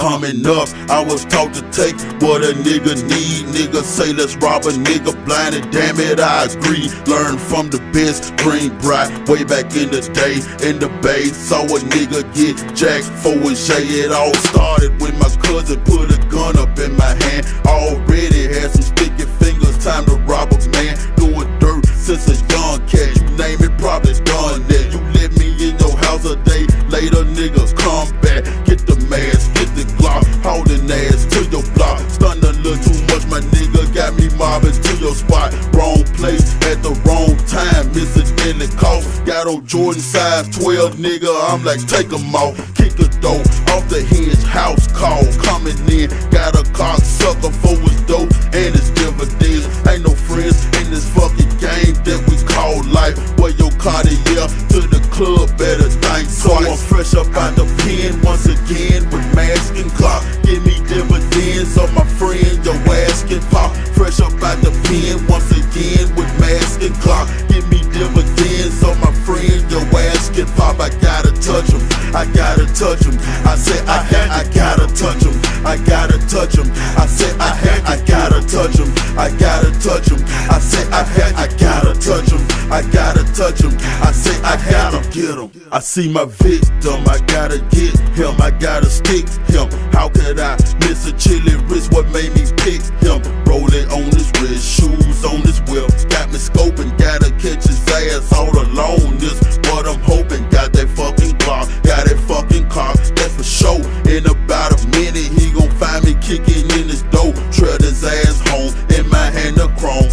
Coming up, I was taught to take what a nigga need. Nigga say let's rob a nigga blind and damn it, I agree. Learn from the best, green bright, way back in the day. In the bay, saw a nigga get jacked for his shay. It all started when my cousin put a gun up in my hand. Already had some sticky fingers, time to at the wrong time, incidentally caught. Got on Jordan size 12, nigga. I'm like, take 'em off, kick a door off the hinge, house call coming in. Got a cocksucker for his dope and his dividends. Ain't no friends in this fucking game that we call life. Wear your Cartier to the club, better think so. I'm fresh up out the pen once again with mask and clock. Give me dividends can pop. Fresh up out the pen once again with mask and clock. Give me dividends on my friend, your ass can pop. I gotta touch him, I gotta touch him. I said I, got, I gotta touch him, I gotta touch him. I said I had, I gotta touch him, I gotta touch him. I said I had, I gotta touch him, I gotta touch him. I said I gotta get him. I see my victim, I gotta get him. I gotta stick him. How could I miss a chilly wrist? What made me pick him? Rolling on his wrist, shoes on his whip. Got me scoping, gotta catch his ass all alone. This what I'm hoping. Got that fucking car, got that fucking car, that's for sure. In about a minute, he gon' find me kicking in his dough. Trail his ass home, in my hand a chrome.